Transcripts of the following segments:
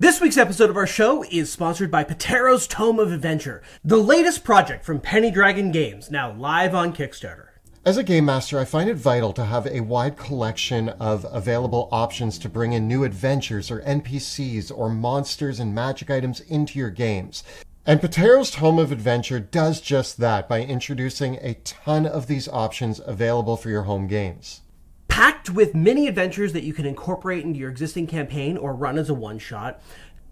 This week's episode of our show is sponsored by Petero's Tome of Adventure, the latest project from Penny Dragon Games, now live on Kickstarter. As a game master, I find it vital to have a wide collection of available options to bring in new adventures or NPCs or monsters and magic items into your games. And Petero's Tome of Adventure does just that by introducing a ton of these options available for your home games. Packed with many adventures that you can incorporate into your existing campaign or run as a one shot,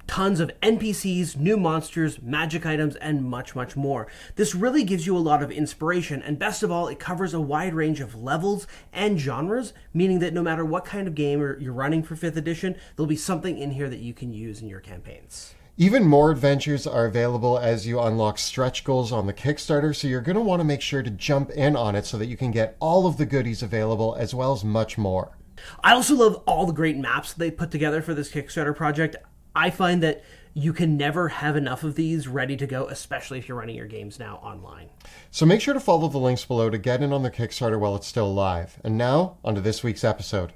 tons of NPCs, new monsters, magic items, and much, much more. This really gives you a lot of inspiration, and best of all, it covers a wide range of levels and genres, meaning that no matter what kind of game you're running for 5th edition, there'll be something in here that you can use in your campaigns. Even more adventures are available as you unlock stretch goals on the Kickstarter, so you're going to want to make sure to jump in on it so that you can get all of the goodies available as well as much more. I also love all the great maps they put together for this Kickstarter project. I find that you can never have enough of these ready to go, especially if you're running your games now online. So make sure to follow the links below to get in on the Kickstarter while it's still live. And now, on to this week's episode.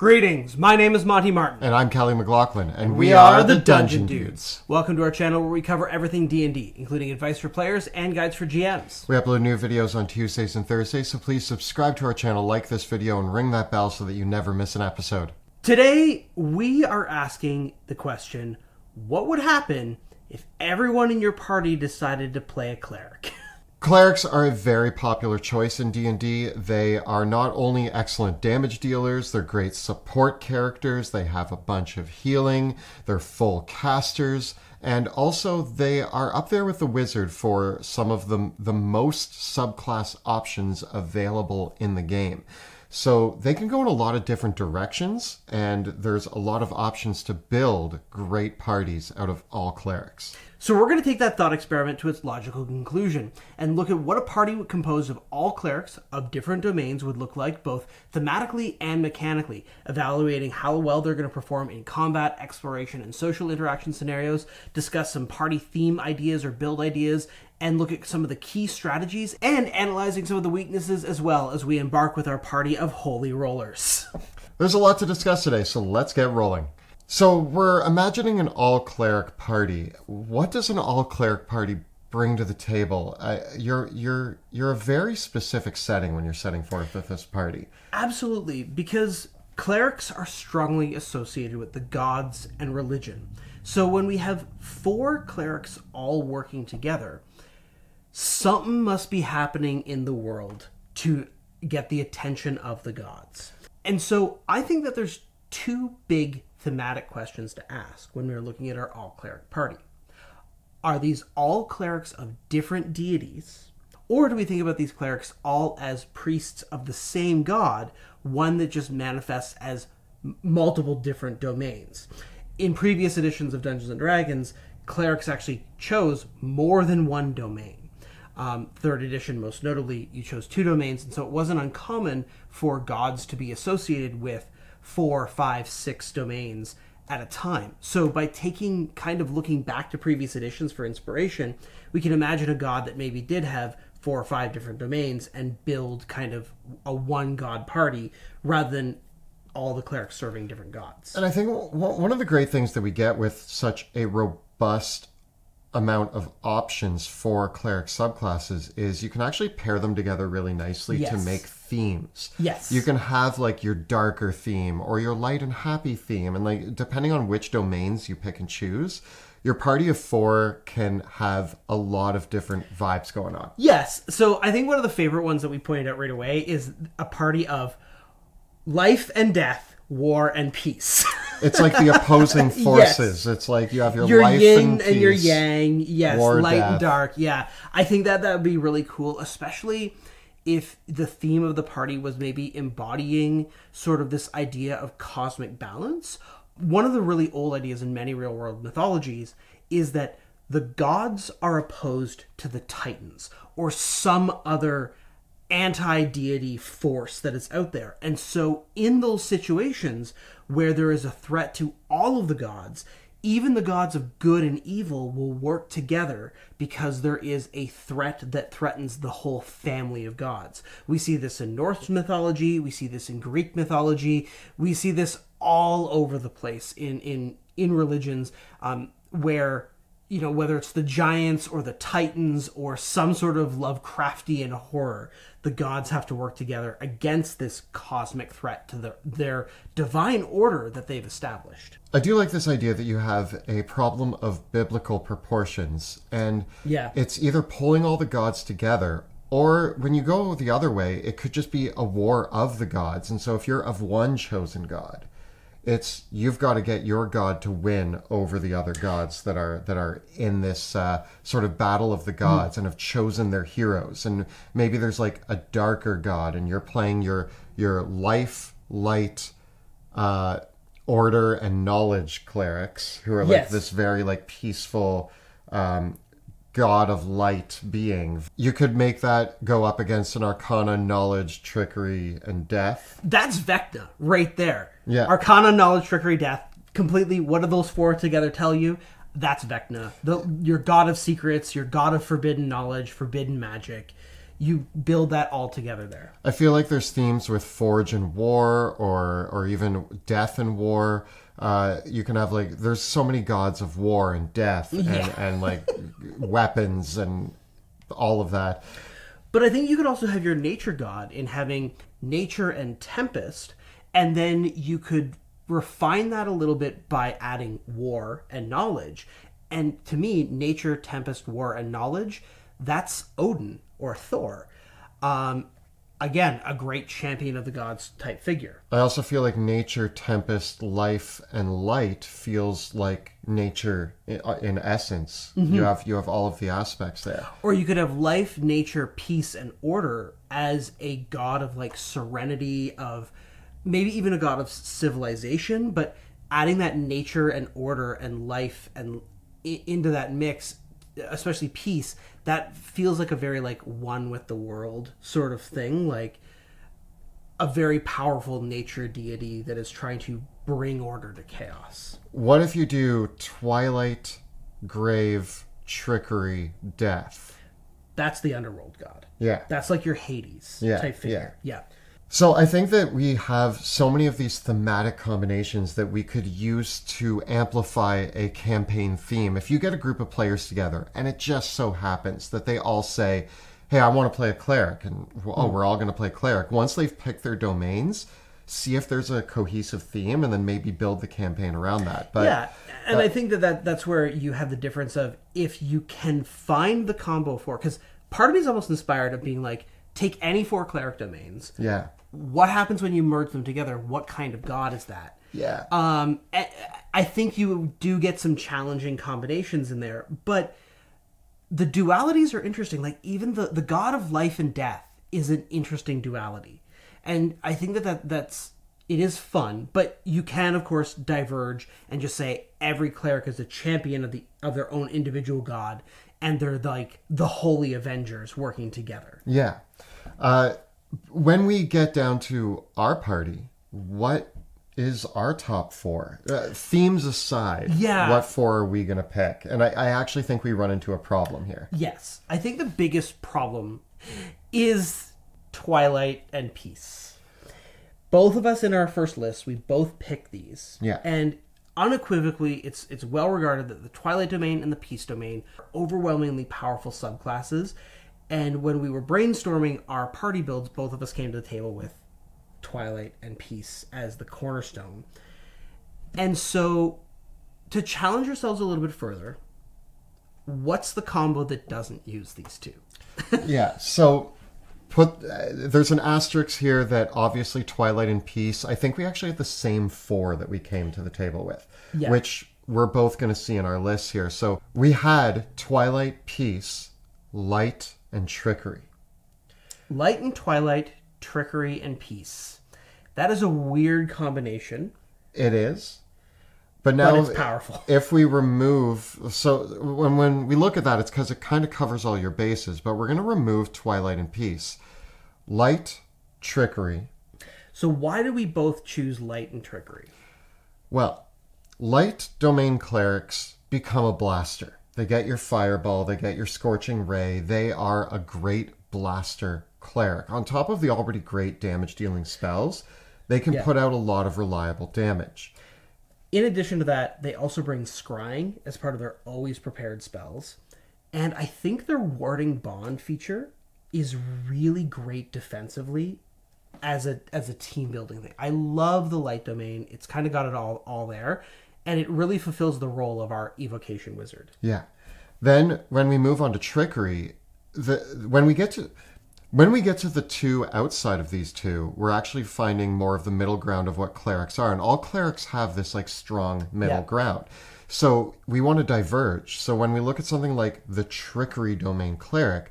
Greetings, my name is Monty Martin. And I'm Kelly McLaughlin, and we, We are, are the Dungeon Dungeon Dudes. Welcome to our channel where we cover everything D&D, including advice for players and guides for GMs. We upload new videos on Tuesdays and Thursdays, so please subscribe to our channel, like this video, and ring that bell so that you never miss an episode. Today, we are asking the question, what would happen if everyone in your party decided to play a cleric? Clerics are a very popular choice in D&D. They are not only excellent damage dealers, they're great support characters, they have a bunch of healing, they're full casters, and also they are up there with the wizard for some of the the most subclass options available in the game. So they can go in a lot of different directions, and there's a lot of options to build great parties out of all clerics. So we're going to take that thought experiment to its logical conclusion and look at what a party composed of all clerics of different domains would look like, both thematically and mechanically, evaluating how well they're going to perform in combat, exploration, and social interaction scenarios, discuss some party theme ideas or build ideas, and look at some of the key strategies, and analyzing some of the weaknesses as well as we embark with our party of holy rollers. There's a lot to discuss today, so let's get rolling. So we're imagining an all cleric party. What does an all cleric party bring to the table? Uh, you're you're you're a very specific setting when you're setting forth with this party. Absolutely, because clerics are strongly associated with the gods and religion. So when we have four clerics all working together, something must be happening in the world to get the attention of the gods. And so I think that there's two big thematic questions to ask when we're looking at our all cleric party. Are these all clerics of different deities? Or do we think about these clerics all as priests of the same god, one that just manifests as multiple different domains? In previous editions of Dungeons and Dragons, clerics actually chose more than one domain. Um, third edition, most notably, you chose two domains, and so it wasn't uncommon for gods to be associated with four, five, six domains at a time. So by taking kind of looking back to previous editions for inspiration, we can imagine a god that maybe did have four or five different domains and build kind of a one god party rather than all the clerics serving different gods. And I think one of the great things that we get with such a robust amount of options for cleric subclasses is you can actually pair them together really nicely to make themes. Yes. You can have like your darker theme or your light and happy theme and like depending on which domains you pick and choose, your party of 4 can have a lot of different vibes going on. Yes. So I think one of the favorite ones that we pointed out right away is a party of life and death, war and peace. It's like the opposing forces. It's like you have your, your life yin and, and, your yang. Yes, war, light death. and dark. Yeah. I think that that would be really cool, especially if the theme of the party was maybe embodying sort of this idea of cosmic balance. One of the really old ideas in many real world mythologies is that the gods are opposed to the titans or some other anti deity force that is out there. And so, in those situations where there is a threat to all of the gods, even the gods of good and evil will work together because there is a threat that threatens the whole family of gods. We see this in Norse mythology, we see this in Greek mythology, we see this all over the place in in in religions um, where you know whether it's the giants or the titans or some sort of Lovecraftian horror, the gods have to work together against this cosmic threat to the, their divine order that they've established. I do like this idea that you have a problem of biblical proportions, and Yeah. it's either pulling all the gods together, or when you go the other way, it could just be a war of the gods. And so, if you're of one chosen god, it's you've got to get your god to win over the other gods that are that are in this uh, sort of battle of the gods and have chosen their heroes. And maybe there's like a darker god, and you're playing your your life, light, uh, order, and knowledge clerics who are like Yes. this very like peaceful. Um, god of light being you could make that go up against an arcana knowledge trickery and death That's Vecna right there. Yeah. Arcana, knowledge, trickery, death. Completely. What do those four together tell you? That's Vecna. The, your god of secrets, your god of forbidden knowledge, forbidden magic. You build that all together there. I feel like there's themes with forge and war, or or even death and war. Uh, you can have like there's so many gods of war and death and, Yeah. and like weapons and all of that. But I think you could also have your nature god in having nature and tempest, and then you could refine that a little bit by adding war and knowledge. And to me, nature, tempest, war, and knowledge, that's Odin or Thor. Um, again, a great champion of the gods type figure. I also feel like nature, tempest, life, and light feels like nature in, uh, in essence. Mm-hmm. You have you have all of the aspects there. Or you could have life, nature, peace, and order as a god of like serenity, of maybe even a god of civilization, but adding that nature and order and life and into that mix, especially peace, that feels like a very like one with the world sort of thing, like a very powerful nature deity that is trying to bring order to chaos. What if you do twilight, grave, trickery, death? That's the underworld god. Yeah. That's like your Hades Yeah, type figure. yeah. So I think that we have so many of these thematic combinations that we could use to amplify a campaign theme. If you get a group of players together and it just so happens that they all say, "Hey, I want to play a cleric," and oh, hmm. we're all going to play cleric. Once they've picked their domains, see if there's a cohesive theme, and then maybe build the campaign around that. But yeah, and I think that, that that's where you have the difference of if you can find the combo for because part of me is almost inspired of being like take any four cleric domains. yeah, What happens when you merge them together? What kind of god is that? yeah, Um, I think you do get some challenging combinations in there, but the dualities are interesting. Like even the the god of life and death is an interesting duality, and I think that, that that's it is fun. But you can of course diverge and just say every cleric is a champion of the of their own individual god, and they're like the holy avengers working together. yeah. Uh, when we get down to our party, what is our top four? Uh, themes aside, Yeah. what four are we going to pick? And I, I actually think we run into a problem here. Yes, I think the biggest problem is Twilight and Peace. Both of us in our first list, we both picked these. Yeah. And unequivocally, it's it's well regarded that the Twilight domain and the Peace domain are overwhelmingly powerful subclasses. And when we were brainstorming our party builds, both of us came to the table with Twilight and Peace as the cornerstone. And so to challenge ourselves a little bit further, what's the combo that doesn't use these two? yeah. So put uh, there's an asterisk here that obviously Twilight and Peace. I think we actually had the same four that we came to the table with, Yeah. which we're both going to see in our list here. So we had Twilight, Peace, Light, and Trickery. Light and Twilight, Trickery and Peace. That is a weird combination, It is. But now but it's powerful. if we remove so when when we look at that it's because it kind of covers all your bases but we're going to remove twilight and peace light trickery So why do we both choose Light and Trickery? well Light domain clerics become a blaster. They get your fireball, they get your scorching ray. They are a great blaster cleric. On top of the already great damage dealing spells, they can Yeah. put out a lot of reliable damage. In addition to that, they also bring scrying as part of their always prepared spells. And I think their warding bond feature is really great defensively as a as a team building thing. I love the light domain. It's kind of got it all all there. And it really fulfills the role of our evocation wizard. Yeah. Then when we move on to trickery, the when we get to when we get to the two outside of these two, we're actually finding more of the middle ground of what clerics are, and all clerics have this like strong middle Yeah. ground. So we want to diverge. So when we look at something like the trickery domain cleric,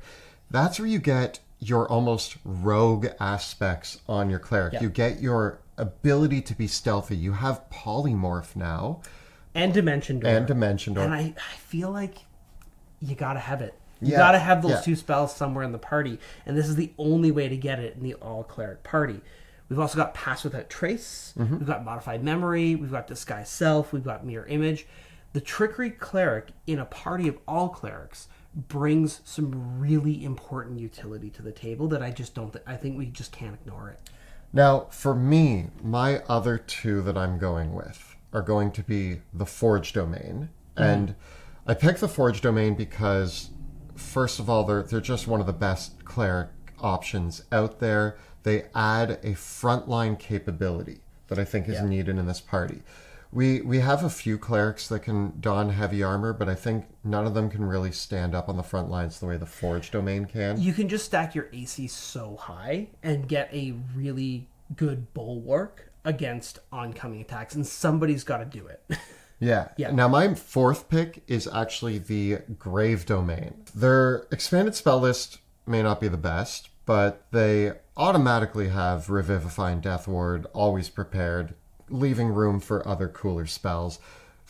that's where you get your almost rogue aspects on your cleric. Yeah. You get your ability to be stealthy. You have polymorph now And dimension door. and dimension door. And I, I feel like you gotta have it. You Yeah, gotta have those yeah. two spells somewhere in the party, and this is the only way to get it in the all cleric party. We've also got Pass Without Trace. Mm-hmm. We've got Modified Memory. We've got Disguise Self. We've got Mirror Image. The Trickery Cleric in a party of all clerics brings some really important utility to the table that I just don't. Th- I think we just can't ignore it. Now, for me, my other two that I'm going with are going to be the Forge domain. Mm-hmm. And I picked the Forge domain because, first of all, they're, they're just one of the best cleric options out there. They add a frontline capability that I think is Yeah. needed in this party. We, we have a few clerics that can don heavy armor, but I think none of them can really stand up on the front lines the way the Forge domain can. You can just stack your AC so high and get a really good bulwark against oncoming attacks, and somebody's got to do it. Yeah. Yeah. Now, my fourth pick is actually the Grave Domain. Their expanded spell list may not be the best, but they automatically have Revivify and Death Ward always prepared, leaving room for other cooler spells.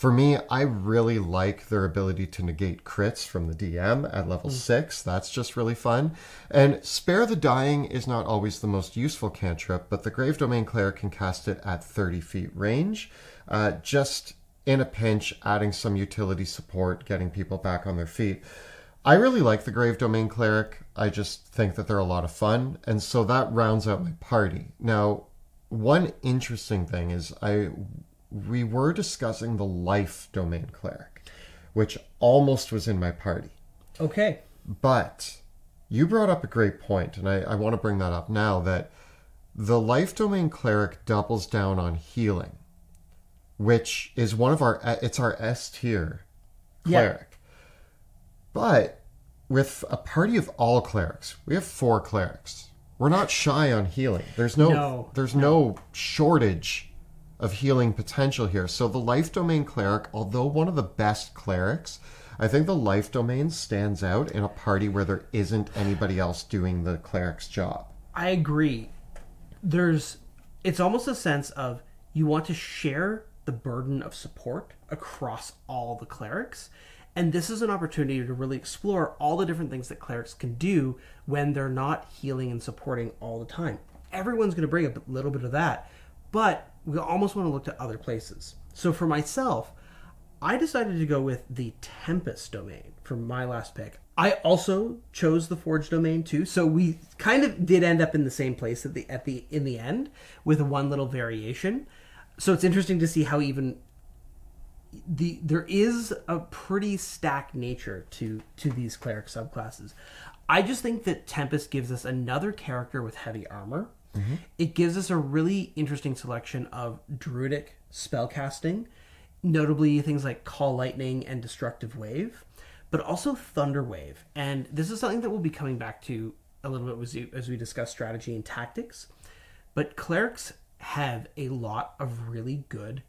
For me, I really like their ability to negate crits from the DM at level 6. That's just really fun. And Spare the Dying is not always the most useful cantrip, but the Grave Domain Cleric can cast it at 30 feet range. Uh, just in a pinch, adding some utility support, getting people back on their feet. I really like the Grave Domain Cleric. I just think that they're a lot of fun, and so that rounds out my party. Now, one interesting thing is I we were discussing the Life Domain Cleric, which almost was in my party. okay. But you brought up a great point, and I, I want to bring that up now that the life domain cleric doubles down on healing, which is one of our it's our S tier Yeah. cleric. But with a party of all clerics, we have four clerics. We're not shy on healing. There's no, No, there's no shortage of healing potential here. So the life domain cleric, although one of the best clerics, I think the life domain stands out in a party where there isn't anybody else doing the cleric's job. I agree. There's it's almost a sense of you want to share the burden of support across all the clerics. And this is an opportunity to really explore all the different things that clerics can do when they're not healing and supporting all the time. Everyone's going to bring a little bit of that, but we almost want to look to other places. So for myself, I decided to go with the Tempest domain for my last pick. I also chose the Forge domain too, so we kind of did end up in the same place at the at the in the end with one little variation. So it's interesting to see how even the there is a pretty stacked nature to to these cleric subclasses. I just think that Tempest gives us another character with heavy armor. Mm-hmm. It gives us a really interesting selection of druidic spellcasting, notably things like Call Lightning and Destructive Wave, but also Thunder Wave. And this is something that we'll be coming back to a little bit as we, as we discuss strategy and tactics. But clerics have a lot of really good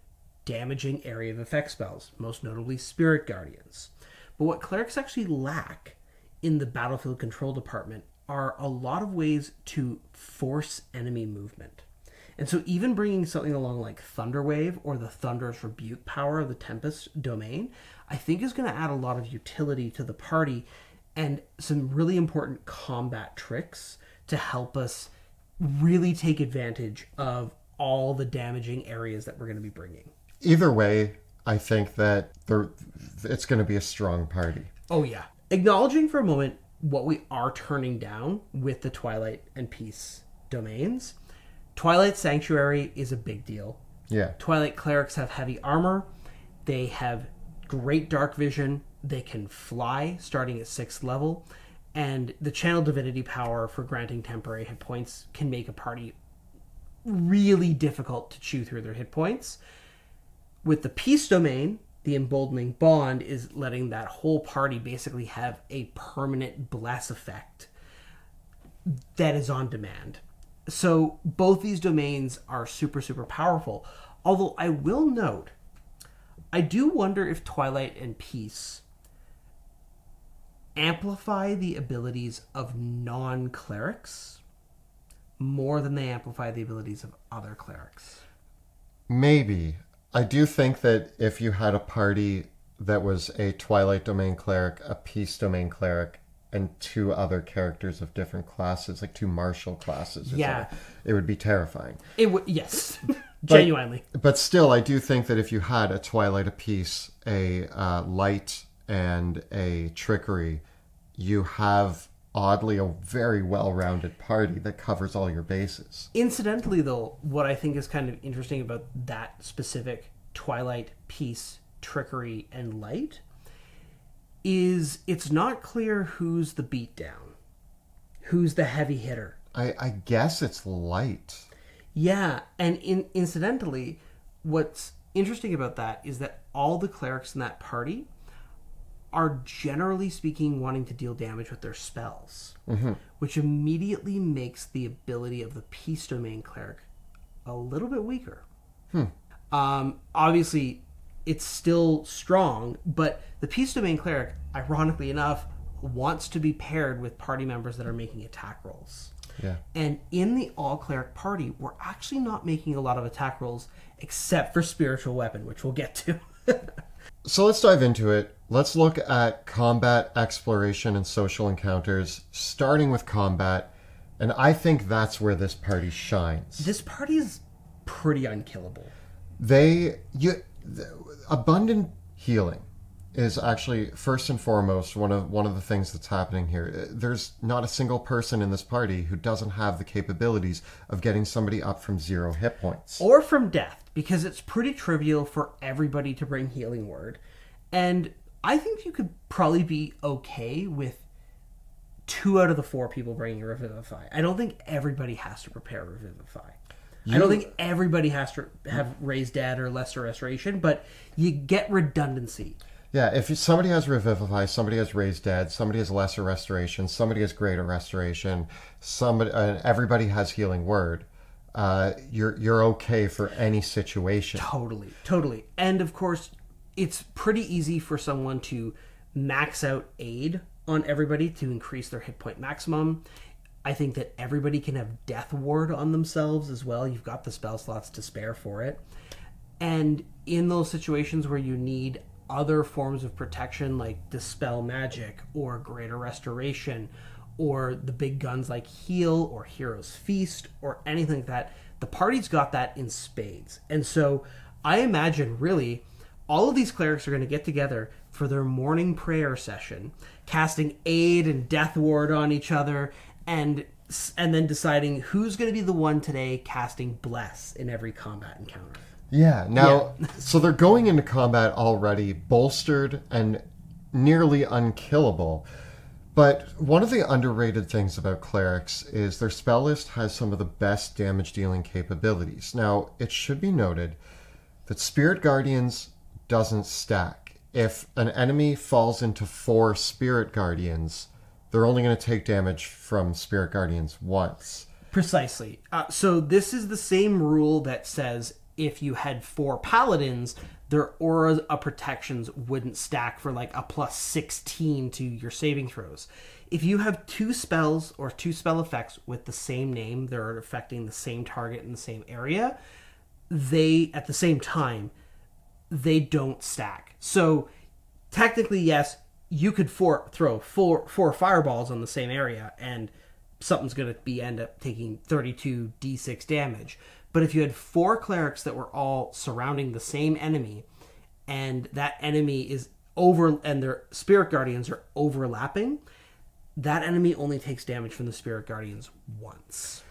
damaging area of effect spells, most notably Spirit Guardians. But what clerics actually lack in the battlefield control department are a lot of ways to force enemy movement. And so, even bringing something along like Thunderwave or the Thunderous Rebuke power of the Tempest domain, I think is going to add a lot of utility to the party and some really important combat tricks to help us really take advantage of all the damaging areas that we're going to be bringing. Either way, I think that it's going to be a strong party. Oh yeah. Acknowledging for a moment what we are turning down with the Twilight and Peace domains. Twilight Sanctuary is a big deal. Yeah. Twilight clerics have heavy armor. They have great dark vision. They can fly starting at sixth level. And the channel divinity power for granting temporary hit points can make a party really difficult to chew through their hit points. With the peace domain, the emboldening bond is letting that whole party basically have a permanent bless effect that is on demand. So both these domains are super, super powerful. Although I will note, I do wonder if Twilight and Peace amplify the abilities of non clerics more than they amplify the abilities of other clerics. Maybe. I do think that if you had a party that was a Twilight Domain cleric, a Peace Domain cleric, and two other characters of different classes, like two martial classes, Yeah. something, it would be terrifying. It would, yes, genuinely. But still, I do think that if you had a Twilight, a Peace, a uh, Light, and a Trickery, you have oddly a very well-rounded party that covers all your bases. Incidentally, though, what I think is kind of interesting about that specific Twilight Peace, trickery, and light is it's not clear who's the beatdown, who's the heavy hitter. I, I guess it's light. Yeah, and in, incidentally, what's interesting about that is that all the clerics in that party are generally speaking wanting to deal damage with their spells, which immediately makes the ability of the peace domain cleric a little bit weaker. Um, obviously, it's still strong, but the peace domain cleric, ironically enough, wants to be paired with party members that are making attack rolls. Yeah. And in the all cleric party, we're actually not making a lot of attack rolls except for spiritual weapon, which we'll get to. So let's dive into it. Let's look at combat, exploration, and social encounters, starting with combat. And I think that's where this party shines. this party is pretty unkillable. They, you, th- abundant healing is actually first and foremost one of one of the things that's happening here. There's not a single person in this party who doesn't have the capabilities of getting somebody up from zero hit points. Or from death, because it's pretty trivial for everybody to bring healing word. And I think you could probably be okay with two out of the four people bringing Revivify. I don't think everybody has to prepare Revivify. I don't think everybody has to have Raise Dead or Lesser Restoration, but you get redundancy. Yeah, if somebody has Revivify, somebody has Raise Dead, somebody has Lesser Restoration, somebody has Greater Restoration, somebody, uh, everybody has Healing Word. Uh, you're you're okay for any situation. Totally, totally. And of course, it's pretty easy for someone to max out aid on everybody to increase their hit point maximum. I think that everybody can have Death Ward on themselves as well. You've got the spell slots to spare for it. And in those situations where you need other forms of protection like Dispel Magic or Greater Restoration or the big guns like Heal or Hero's Feast or anything like that, the party's got that in spades. And so I imagine really all of these clerics are going to get together for their morning prayer session, casting aid and death ward on each other and and then deciding who's going to be the one today casting bless in every combat encounter. Yeah. Now, so they're going into combat already bolstered and nearly unkillable. But one of the underrated things about clerics is their spell list has some of the best damage dealing capabilities. Now, it should be noted that Spirit Guardians doesn't stack. If an enemy falls into four Spirit Guardians, they're only going to take damage from Spirit Guardians once. Precisely. Uh, so this is the same rule that says if you had four paladins, their aura of protections wouldn't stack for like a plus 16 to your saving throws. If you have two spells or two spell effects with the same name, they're affecting the same target in the same area, they at the same time they don't stack. So technically, yes, you could four, throw four four fireballs on the same area, and something's going to be end up taking 32 d6 damage. But if you had four clerics that were all surrounding the same enemy, and that enemy is over and their spirit guardians are overlapping, that enemy only takes damage from the spirit guardians once.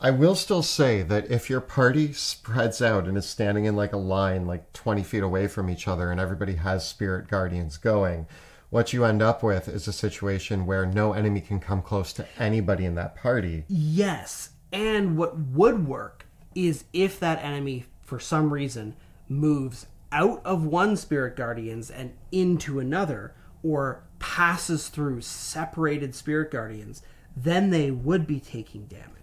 I will still say that if your party spreads out and is standing in like a line, like 20 feet away from each other, and everybody has spirit guardians going, what you end up with is a situation where no enemy can come close to anybody in that party. Yes. And what would work is if that enemy, for some reason, moves out of one spirit guardians and into another, or passes through separated spirit guardians, then they would be taking damage.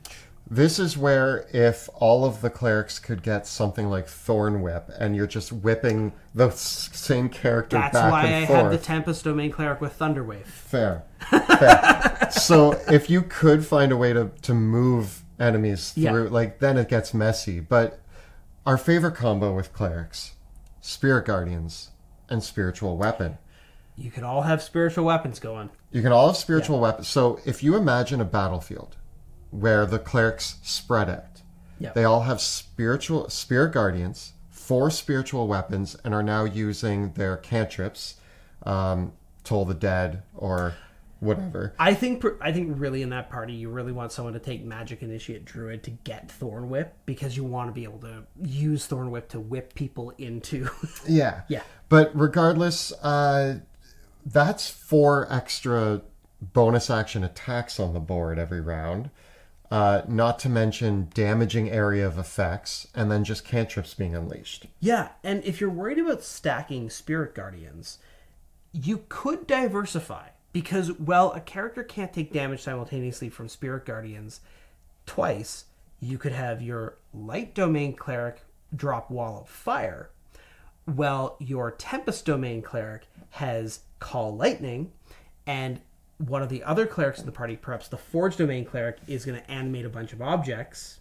This is where if all of the clerics could get something like Thorn Whip, and you're just whipping the s- same character That's back why I and had forth. the Tempest Domain Cleric with Thunderwave. Fair. Fair. so if you could find a way to, to move enemies Yeah. through, like then it gets messy. But our favorite combo with clerics, spirit guardians, and spiritual weapon. You could all have spiritual weapons going. You can all have spiritual weapons. So if you imagine a battlefield where the clerics spread out, Yep. they all have spiritual spirit guardians, four spiritual weapons, and are now using their cantrips, um, toll the dead or whatever. I think I think really in that party you really want someone to take Magic Initiate Druid to get Thorn Whip because you want to be able to use Thorn Whip to whip people into. Yeah. Yeah. But regardless, uh, that's four extra bonus action attacks on the board every round. Uh, not to mention damaging area of effects, and then just cantrips being unleashed. yeah, and if you're worried about stacking Spirit Guardians, you could diversify because well, a character can't take damage simultaneously from Spirit Guardians twice. You could have your Light Domain Cleric drop Wall of Fire, well, your Tempest Domain cleric has Call Lightning, and one of the other clerics in the party, perhaps the Forge Domain cleric, is going to animate a bunch of objects,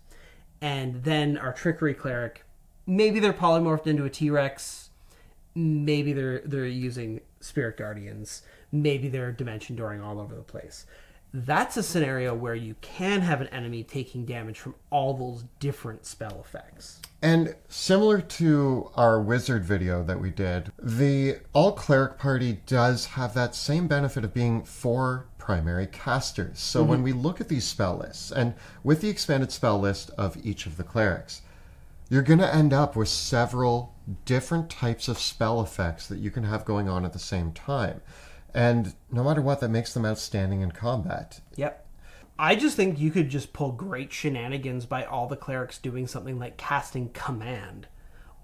and then our Trickery cleric, maybe they're polymorphed into a T Rex, maybe they're they're using Spirit Guardians, maybe they're Dimension Dooring all over the place. That's a scenario where you can have an enemy taking damage from all those different spell effects. And similar to our wizard video that we did, the all cleric party does have that same benefit of being four primary casters. So when mm-hmm. we look at these spell lists, and with the expanded spell list of each of the clerics, you're going to end up with several different types of spell effects that you can have going on at the same time. And no matter what, that makes them outstanding in combat. Yep. I just think you could just pull great shenanigans by all the clerics doing something like casting command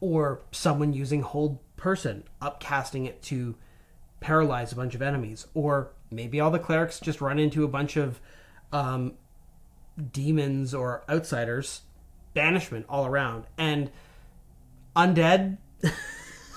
or someone using hold person, upcasting it to paralyze a bunch of enemies, or maybe all the clerics just run into a bunch of um, demons or outsiders, banishment all around, and undead.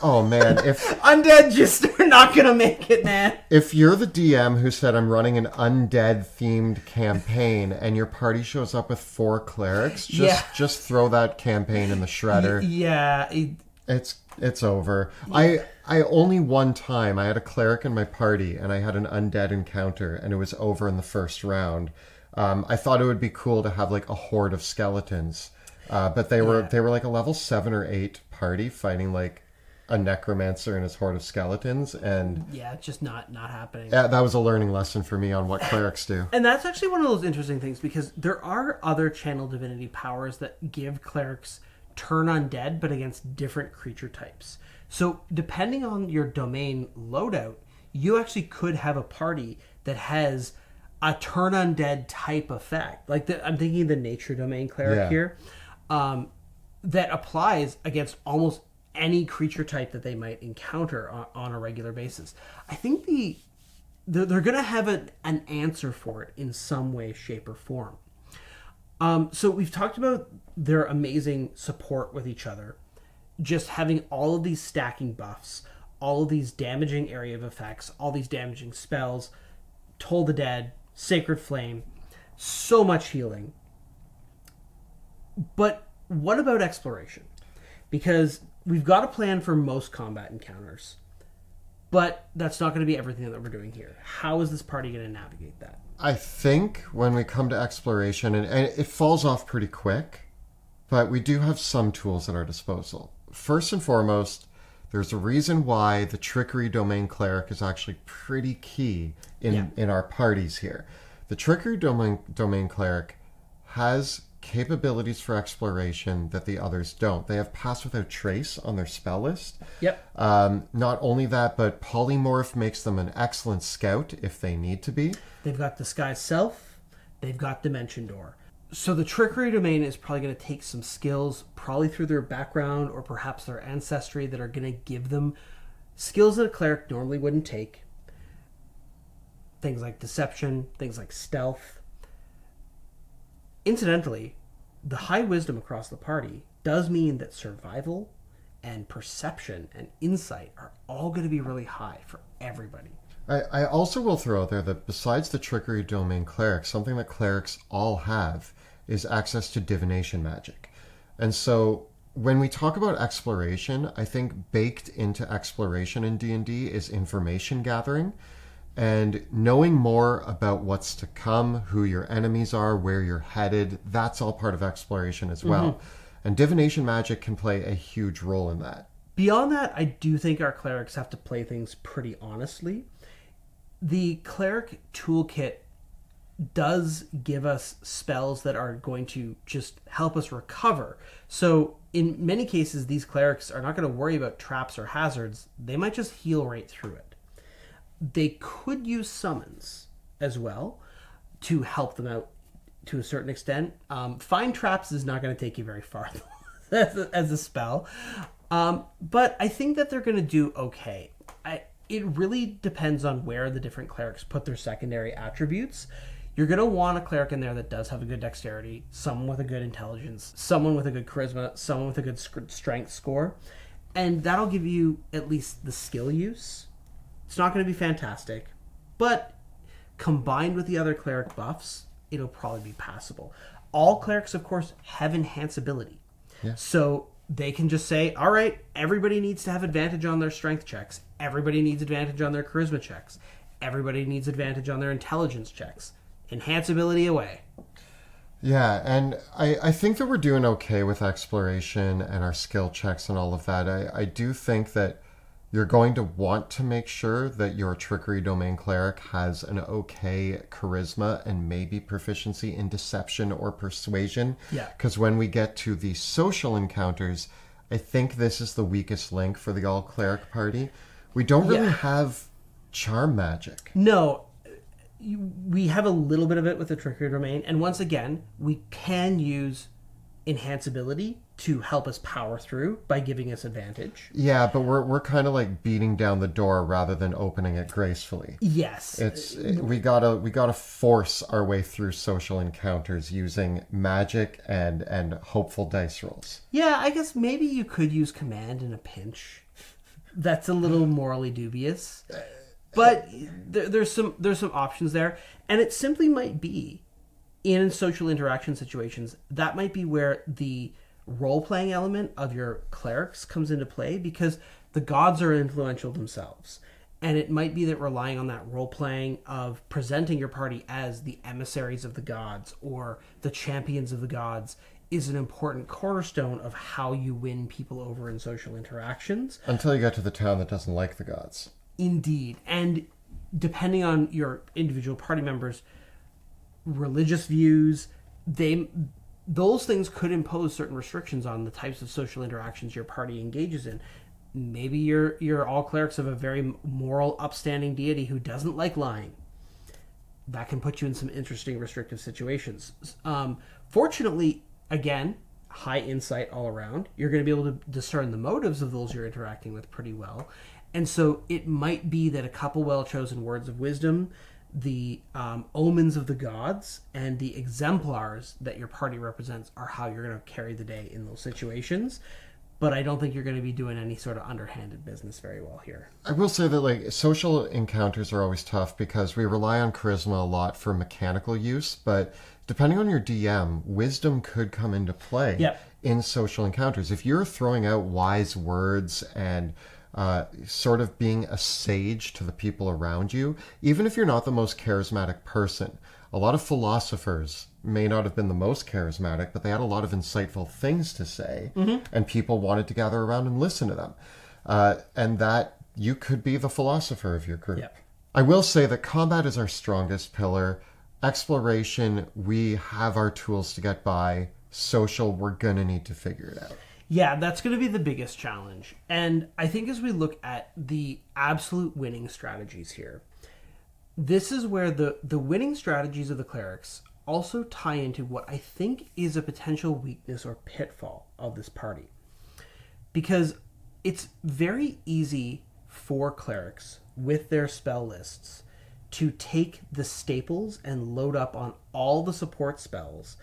Oh man, if Undead just are not gonna make it, man. if you're the DM who said I'm running an undead themed campaign and your party shows up with four clerics, just Yeah. just throw that campaign in the shredder. Yeah, it, It's it's over. I I only one time I had a cleric in my party and I had an undead encounter and it was over in the first round. Um, I thought it would be cool to have like a horde of skeletons, uh, but they were they were like a level seven or eight party fighting like a necromancer and his horde of skeletons, and yeah, just not not happening. yeah, that was a learning lesson for me on what clerics do. And that's actually one of those interesting things because there are other channel divinity powers that give clerics turn undead, but against different creature types. So depending on your domain loadout, you actually could have a party that has a turn undead type effect. Like the, I'm thinking the nature domain cleric Yeah. here, um, that applies against almost any creature type that they might encounter on, on a regular basis. I think the they're, they're going to have an, an answer for it in some way, shape, or form. Um, so we've talked about their amazing support with each other, just having all of these stacking buffs, all of these damaging area of effects, all these damaging spells, Toll the Dead, Sacred Flame, so much healing. But what about exploration? Because we've got a plan for most combat encounters, but that's not going to be everything that we're doing here. How is this party going to navigate that? I think when we come to exploration, and, and it falls off pretty quick, but we do have some tools at our disposal. First and foremost, There's a reason why the trickery domain cleric is actually pretty key in Yeah. in our parties here. The trickery domain domain cleric has capabilities for exploration that the others don't. They have pass without trace on their spell list. Yep. Um, not only that, but polymorph makes them an excellent scout if they need to be. They've got Disguise Self, they've got Dimension Door. So the Trickery Domain is probably going to take some skills, probably through their background or perhaps their ancestry, that are going to give them skills that a cleric normally wouldn't take. Things like deception, things like stealth. Incidentally, the high wisdom across the party does mean that survival and perception and insight are all going to be really high for everybody. I, I also will throw out there that besides the trickery domain clerics, something that clerics all have is access to divination magic. And so when we talk about exploration, I think baked into exploration in D&D is information gathering and knowing more about what's to come, who your enemies are, where you're headed, that's all part of exploration as well. Mm-hmm. And divination magic can play a huge role in that. Beyond that, I do think our clerics have to play things pretty honestly. The cleric toolkit does give us spells that are going to just help us recover. So, in many cases, these clerics are not going to worry about traps or hazards, they might just heal right through it. They could use summons as well to help them out to a certain extent. Um, find traps is not going to take you very far as, a, as a spell, um, but I think that they're going to do okay. I, it really depends on where the different clerics put their secondary attributes. You're going to want a cleric in there that does have a good dexterity, someone with a good intelligence, someone with a good charisma, someone with a good strength score, and that'll give you at least the skill use. It's not going to be fantastic, but combined with the other cleric buffs, it'll probably be passable. All clerics, of course, have Enhance Ability. So they can just say, all right, everybody needs to have advantage on their strength checks. Everybody needs advantage on their charisma checks. Everybody needs advantage on their intelligence checks. Enhance Ability away. Yeah, and I, I think that we're doing okay with exploration and our skill checks and all of that. I, I do think that you're going to want to make sure that your trickery domain cleric has an okay charisma and maybe proficiency in deception or persuasion. Yeah. Because when we get to the social encounters, I think this is the weakest link for the all cleric party. We don't really Yeah. have charm magic. No, we have a little bit of it with the trickery domain, and once again, we can use Enhance Ability to help us power through by giving us advantage. Yeah, but we're, we're kind of like beating down the door rather than opening it gracefully. Yes, It's it- we gotta we gotta force our way through social encounters using magic and and hopeful dice rolls. Yeah, I guess maybe you could use command in a pinch. That's a little morally dubious, but there, there's some there's some options there, and it simply might be in social interaction situations that might be where the role playing element of your clerics comes into play because the gods are influential themselves. And it might be that relying on that role playing of presenting your party as the emissaries of the gods or the champions of the gods is an important cornerstone of how you win people over in social interactions. Until you get to the town that doesn't like the gods. Indeed. And depending on your individual party members' religious views, they those things could impose certain restrictions on the types of social interactions your party engages in. Maybe you're you're all clerics of a very moral, upstanding deity who doesn't like lying. That can put you in some interesting restrictive situations. Um, fortunately, again, high insight all around. You're going to be able to discern the motives of those you're interacting with pretty well. And so it might be that a couple well chosen words of wisdom, the um, omens of the gods, and the exemplars that your party represents are how you're going to carry the day in those situations. But I don't think you're going to be doing any sort of underhanded business very well here. I will say that like social encounters are always tough because we rely on charisma a lot for mechanical use, but depending on your DM, wisdom could come into play Yep. in social encounters. If you're throwing out wise words and uh, sort of being a sage to the people around you, even if you're not the most charismatic person, a lot of philosophers may not have been the most charismatic, but they had a lot of insightful things to say, and people wanted to gather around and listen to them. uh, and that you could be the philosopher of your group. Yep. I will say that combat is our strongest pillar. Exploration, we have our tools to get by. Social, we're gonna need to figure it out. Yeah, that's going to be the biggest challenge. And I think as we look at the absolute winning strategies here, this is where the the winning strategies of the clerics also tie into what I think is a potential weakness or pitfall of this party. Because it's very easy for clerics with their spell lists to take the staples and load up on all the support spells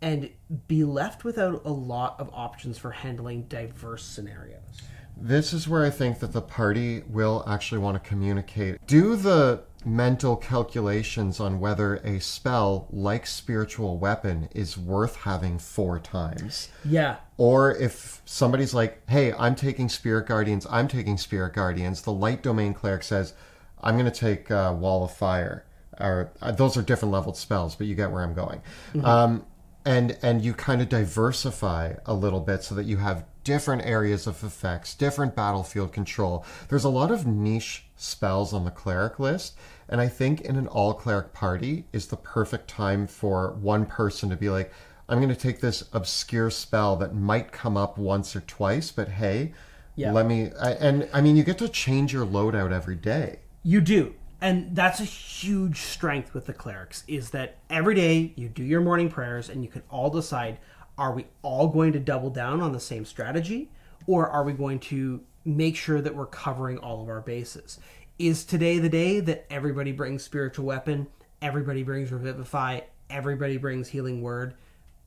and be left without a lot of options for handling diverse scenarios. This is where I think that the party will actually want to communicate. Do the mental calculations on whether a spell like spiritual weapon is worth having four times. Yeah. Or if somebody's like, hey, I'm taking Spirit Guardians, I'm taking Spirit Guardians, the Light Domain Cleric says, I'm going to take uh, Wall of Fire. Or uh, those are different leveled spells, but you get where I'm going. Um, and and you kind of diversify a little bit so that you have different areas of effects, different battlefield control. There's a lot of niche spells on the cleric list, and I think in an all cleric party is the perfect time for one person to be like, I'm going to take this obscure spell that might come up once or twice, but hey, Yeah. let me. I, and I mean, you get to change your loadout every day. You do. And that's a huge strength with the clerics is that every day you do your morning prayers and you can all decide are we all going to double down on the same strategy or are we going to make sure that we're covering all of our bases? Is today the day that everybody brings spiritual weapon, everybody brings revivify, everybody brings healing word?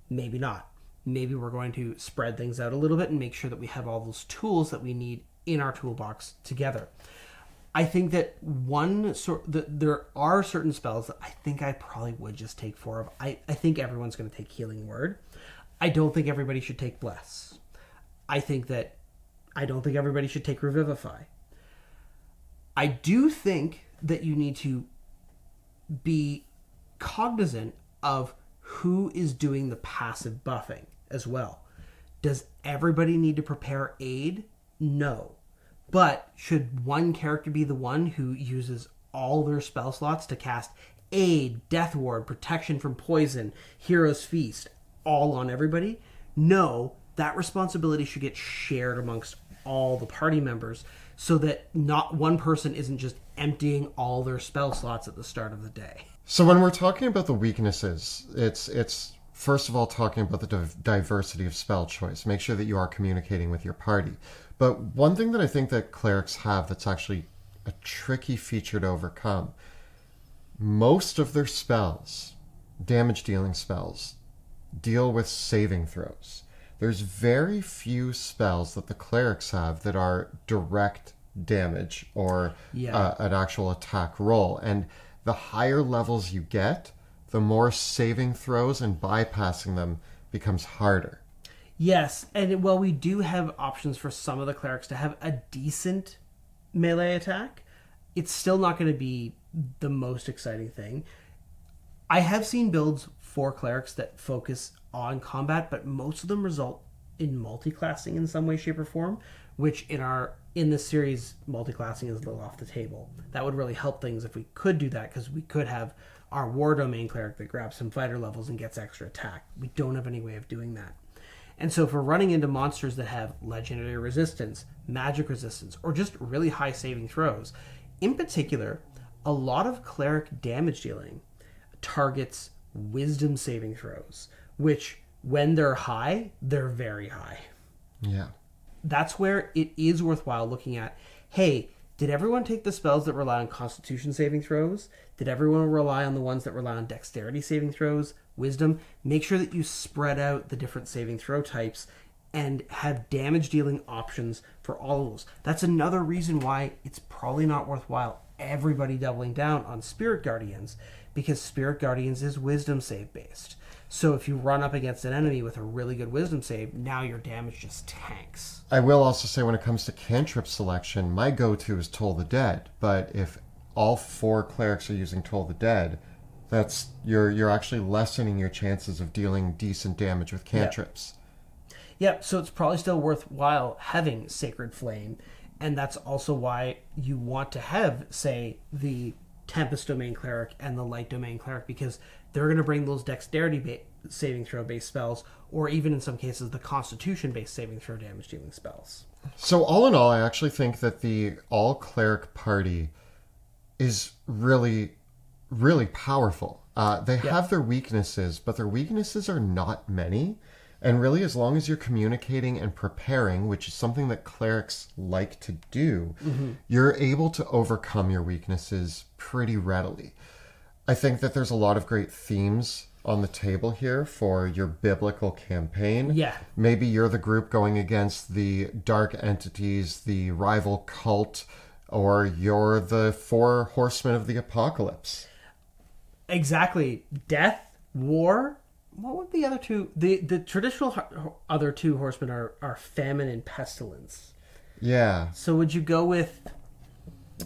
Maybe not. Maybe we're going to spread things out a little bit and make sure that we have all those tools that we need in our toolbox together. I think that one sort that there are certain spells that I think I probably would just take four of. I, I think everyone's going to take healing word. I don't think everybody should take bless. I think that I don't think everybody should take revivify. I do think that you need to be cognizant of who is doing the passive buffing as well. Does everybody need to prepare aid? No. But should one character be the one who uses all their spell slots to cast aid, death ward, protection from poison, hero's feast, all on everybody? No, that responsibility should get shared amongst all the party members so that not one person isn't just emptying all their spell slots at the start of the day. So when we're talking about the weaknesses, it's it's first of all talking about the div- diversity of spell choice. Make sure that you are communicating with your party. But one thing that I think that clerics have that's actually a tricky feature to overcome. Most of their spells, damage dealing spells, deal with saving throws. There's very few spells that the clerics have that are direct damage or Yeah. uh, an actual attack roll. And the higher levels you get, the more saving throws and bypassing them becomes harder. Yes, and while we do have options for some of the clerics to have a decent melee attack, it's still not going to be the most exciting thing. I have seen builds for clerics that focus on combat, but most of them result in multi-classing in some way, shape, or form. Which in our in this series, multi-classing is a little off the table. That would really help things if we could do that, because we could have our war domain cleric that grabs some fighter levels and gets extra attack. We don't have any way of doing that. And so, if we're running into monsters that have legendary resistance, magic resistance, or just really high saving throws, in particular, a lot of cleric damage dealing targets wisdom saving throws, which, when they're high, they're very high. Yeah. That's where it is worthwhile looking at hey, did everyone take the spells that rely on constitution saving throws? Did everyone rely on the ones that rely on dexterity saving throws, wisdom? Make sure that you spread out the different saving throw types and have damage dealing options for all of those. That's another reason why it's probably not worthwhile everybody doubling down on Spirit Guardians because Spirit Guardians is wisdom save based. So if you run up against an enemy with a really good wisdom save, now your damage just tanks. I will also say when it comes to cantrip selection, my go-to is Toll the Dead. But if all four clerics are using Toll the Dead, that's you're you're actually lessening your chances of dealing decent damage with cantrips. Yep, so it's probably still worthwhile having Sacred Flame and that's also why you want to have, say, the Tempest Domain Cleric and the Light Domain Cleric because they're going to bring those Dexterity ba- saving throw based spells, or even in some cases the Constitution based saving throw damage dealing spells. So all in all, I actually think that the all cleric party is really, really powerful. Uh, they have their weaknesses, but their weaknesses are not many. And really, as long as you're communicating and preparing, which is something that clerics like to do, you're able to overcome your weaknesses pretty readily. I think that there's a lot of great themes on the table here for your biblical campaign. Yeah. Maybe you're the group going against the dark entities, the rival cult, or you're the four horsemen of the apocalypse. Exactly. Death, war. What would the other two? The the traditional other two horsemen are are famine and pestilence. Yeah. So would you go with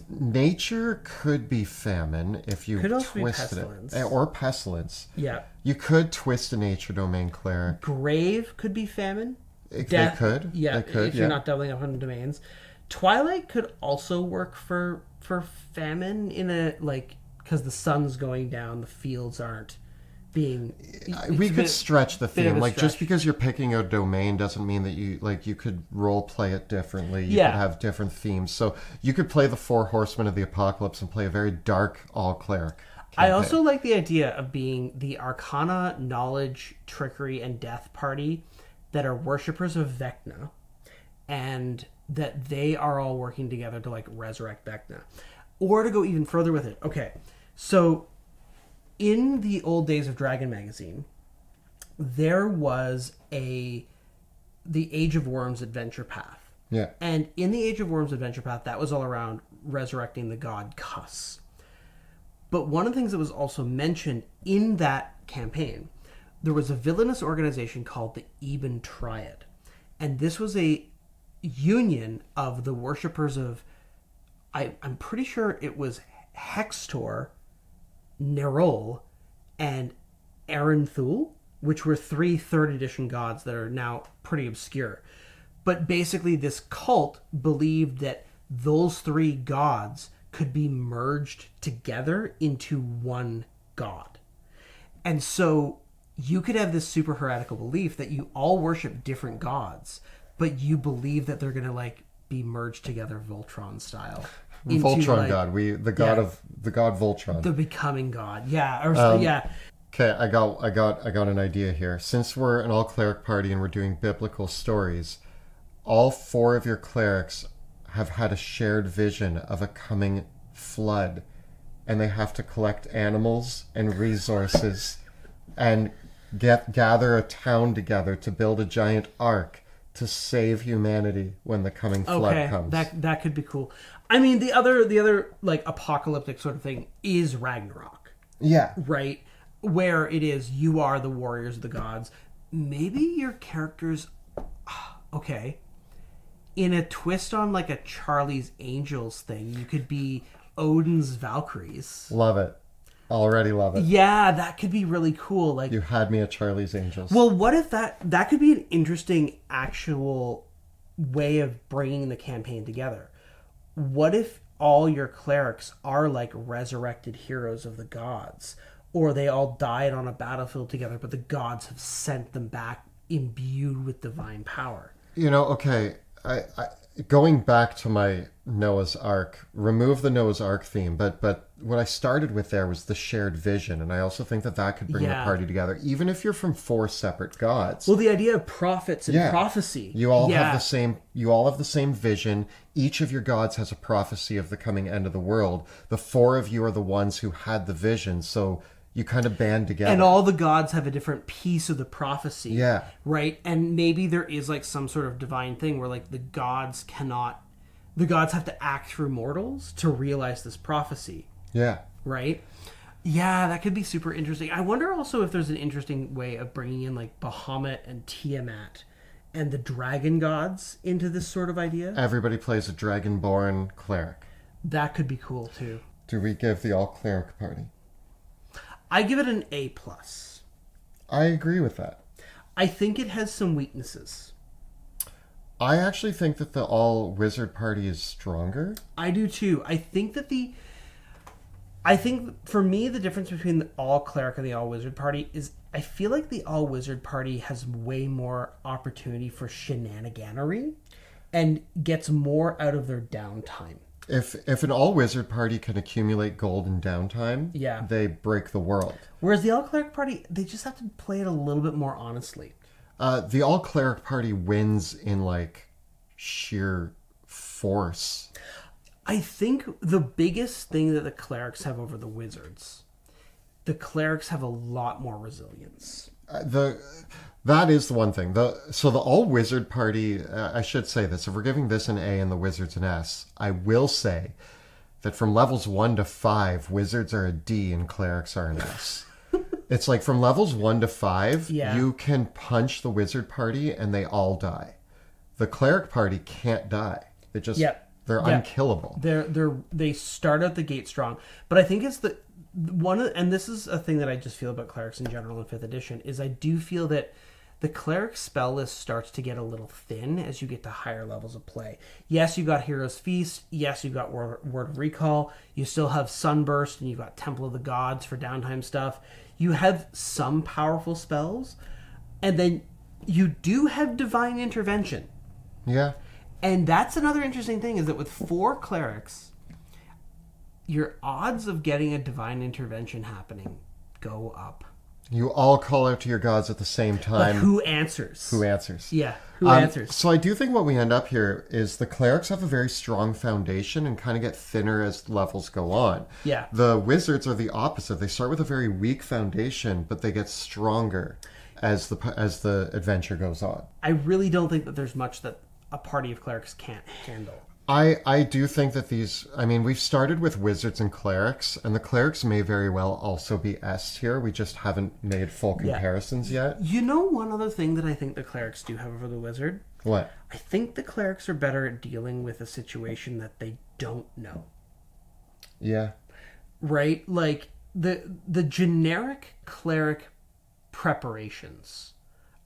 Nature could be famine if you Could also be twisted pestilence. it. Or pestilence. yeah? You could twist a nature domain cleric. Grave could be famine. They Death, could. Yeah, They could, if you're not doubling up on domains. Twilight could also work for for famine in a like because the sun's going down, the fields aren't being. Uh, we could been- stretch the theme like just because you're picking a domain doesn't mean that you like you could role play it differently you Yeah. could have different themes so you could play the four horsemen of the apocalypse and play a very dark all cleric I also like the idea of being the Arcana, Knowledge, Trickery, and Death party that are worshippers of Vecna, and that they are all working together to like resurrect Vecna. Or to go even further with it. Okay, so in the old days of Dragon Magazine, there was a the Age of Worms adventure path. yeah And in the Age of Worms adventure path, that was all around resurrecting the god Kyuss. But one of the things that was also mentioned in that campaign, there was a villainous organization called the Ebon Triad. And this was a union of the worshippers of, I, I'm pretty sure it was Hextor, Nerull, and Erythnul, which were three third edition gods that are now pretty obscure. But basically, this cult believed that those three gods could be merged together into one god. And so you could have this super heretical belief that you all worship different gods, but you believe that they're going to like be merged together Voltron style. Into, voltron like, god we the god Yeah. of the god voltron The becoming god. Yeah. Or Um, yeah. Okay, I got I got I got an idea here. Since we're an all cleric party and we're doing biblical stories, all four of your clerics have had a shared vision of a coming flood and they have to collect animals and resources and get gather a town together to build a giant ark to save humanity when the coming flood Okay, comes. that that could be cool. I mean, the other the other like apocalyptic sort of thing is Ragnarok, yeah. right? Where it is you are the warriors of the gods. Maybe your characters, ah, okay, in a twist on like a Charlie's Angels thing, you could be Odin's Valkyries. Love it. Already love it. Yeah, that could be really cool. Like You had me at Charlie's Angels. Well, what if that that could be an interesting actual way of bringing the campaign together? What if all your clerics are like resurrected heroes of the gods or they all died on a battlefield together but the gods have sent them back imbued with divine power? You know, okay. I, I going back to my Noah's Ark, remove the Noah's Ark theme, but but what I started with there was the shared vision, and I also think that that could bring Yeah. the party together, even if you're from four separate gods. Well, the idea of prophets and Yeah. prophecy. you all yeah. have the same. You all have the same vision. Each of your gods has a prophecy of the coming end of the world. The four of you are the ones who had the vision, so you kind of band together. and all the gods have a different piece of the prophecy Yeah. right and maybe there is like some sort of divine thing where like the gods cannot the gods have to act through mortals to realize this prophecy yeah. right yeah that could be super interesting i wonder also if there's an interesting way of bringing in like bahamut and tiamat and the dragon gods into this sort of idea Everybody plays a dragonborn cleric. that could be cool too Do we give the all cleric party? I give it an a plus I agree with that. i think it has some weaknesses I actually think that the all wizard party is stronger. I do too. I think that the I think for me the difference between the all cleric and the all wizard party is I feel like the all wizard party has way more opportunity for shenaniganery and gets more out of their downtime. If if an all wizard party can accumulate gold in downtime, Yeah. they break the world. Whereas the all cleric party, they just have to play it a little bit more honestly. Uh, the all cleric party wins in like sheer force. I think the biggest thing that the clerics have over the wizards, the clerics have a lot more resilience. Uh, the that is the one thing. The so the all wizard party. Uh, I should say this. If we're giving this an A and the wizards an S, I will say that from levels one to five, wizards are a D and clerics are an S. it's like from levels one to five, Yeah. you can punch the wizard party and they all die. The cleric party can't die. They just Yep. they're Yeah. unkillable. They're they're they start out the gate strong, but I think it's the one of and this is a thing that I just feel about clerics in general in fifth edition is I do feel that the cleric spell list starts to get a little thin as you get to higher levels of play. Yes, you got Hero's Feast. Yes, you got Word, Word of Recall. You still have Sunburst, and you've got Temple of the Gods for downtime stuff. You have some powerful spells, and then you do have Divine Intervention. Yeah. And that's another interesting thing is that with four clerics, your odds of getting a divine intervention happening go up. You all call out to your gods at the same But time. who answers? who answers? Yeah, who Um, answers? So I do think what we end up here is the clerics have a very strong foundation and kind of get thinner as levels go on. Yeah. The wizards are the opposite. They start with a very weak foundation, but they get stronger as the as the adventure goes on. I really don't think that there's much that a party of clerics can't handle. I I do think that these. I mean, we've started with wizards and clerics, and the clerics may very well also be S here. We just haven't made full Yeah. comparisons yet. You know one other thing that I think the clerics do have over the wizard? What? I think the clerics are better at dealing with a situation that they don't know. Yeah. right like the the generic cleric preparations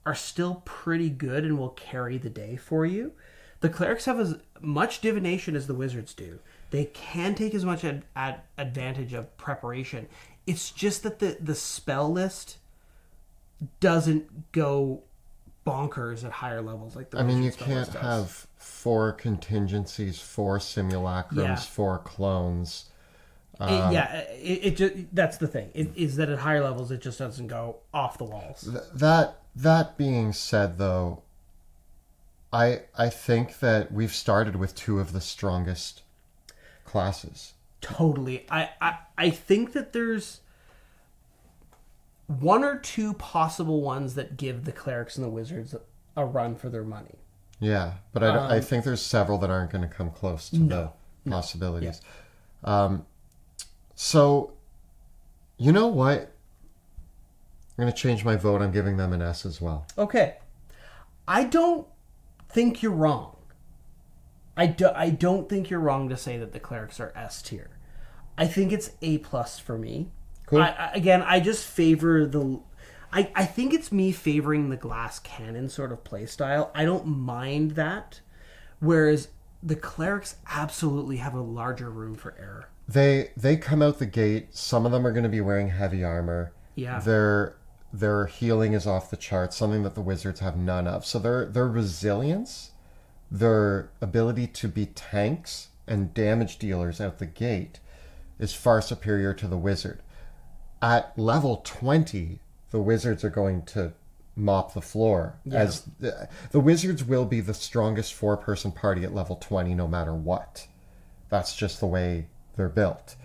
are still pretty good and will carry the day for you the clerics have as much divination as the wizards do. They can take as much ad, ad, advantage of preparation. It's just that the the spell list doesn't go bonkers at higher levels like the I mean, you can't have four contingencies, four simulacrums, Yeah. four clones. It- um, yeah it, it just that's the thing. It, is that at higher levels it just doesn't go off the walls. Th- that that being said, though, I I think that we've started with two of the strongest classes. Totally. I, I I think that there's one or two possible ones that give the clerics and the wizards a run for their money. Yeah, but I, don't- I think there's several that aren't going to come close to the possibilities. Um, so, you know what? I'm going to change my vote. I'm giving them an S as well. Okay. I don't think you're wrong. I, do, I don't think you're wrong to say that the clerics are S tier. I think it's A plus for me. Cool. I, I, again, I just favor the. I, I think it's me favoring the glass cannon sort of play style. I don't mind that. Whereas the clerics absolutely have a larger room for error. They they come out the gate. Some of them are going to be wearing heavy armor. Yeah. Their their healing is off the charts, something that the wizards have none of. So their their resilience, their ability to be tanks and damage dealers out the gate is far superior to the wizard. At level 20, the wizards are going to mop the floor as the, the wizards will be the strongest four person party at level 20 no matter what. That's just the way they're built.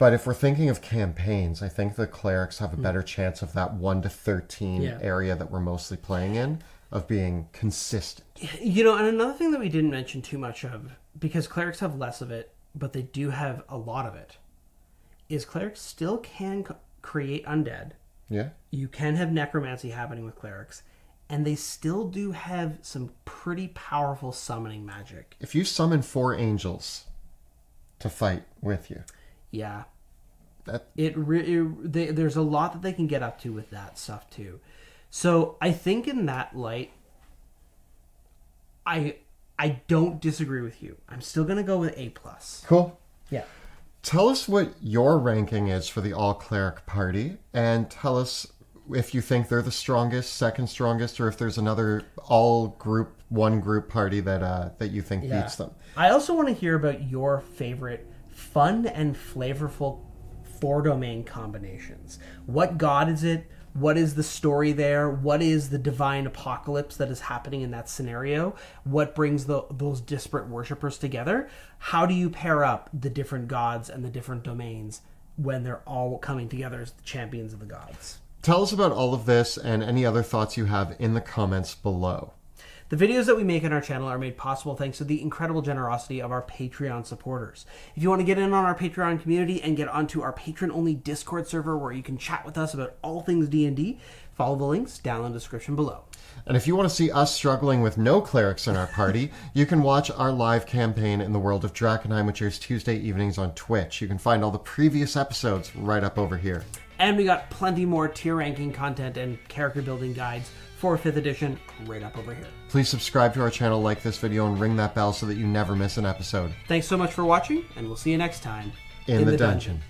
But if we're thinking of campaigns, I think the clerics have a hmm. better chance of that 1 to 13 Yeah. area that we're mostly playing in of being consistent. You know, and another thing that we didn't mention too much of, because clerics have less of it, but they do have a lot of it, is clerics still can create undead. Yeah. You can have necromancy happening with clerics, and they still do have some pretty powerful summoning magic. If you summon four angels to fight with you, Yeah. that It, re- it they, there's a lot that they can get up to with that stuff too. So I think in that light, I I don't disagree with you. I'm still gonna go with A plus. Cool. Yeah. Tell us what your ranking is for the all cleric party, and tell us if you think they're the strongest, second strongest, or if there's another all group, one group party that uh, that you think beats them. I also want to hear about your favorite fun and flavorful four domain combinations. What god is it? What is the story there? What is the divine apocalypse that is happening in that scenario? What brings the, those disparate worshippers together? How do you pair up the different gods and the different domains when they're all coming together as the champions of the gods? Tell us about all of this and any other thoughts you have in the comments below. The videos that we make on our channel are made possible thanks to the incredible generosity of our Patreon supporters. If you want to get in on our Patreon community and get onto our patron-only Discord server where you can chat with us about all things D&D, follow the links down in the description below. And if you want to see us struggling with no clerics in our party, you can watch our live campaign in the world of Drakkenheim, which airs Tuesday evenings on Twitch. You can find all the previous episodes right up over here. And we got plenty more tier ranking content and character building guides for 5th edition right up over here. Please subscribe to our channel, like this video, and ring that bell so that you never miss an episode. Thanks so much for watching, and we'll see you next time In, the, dungeon.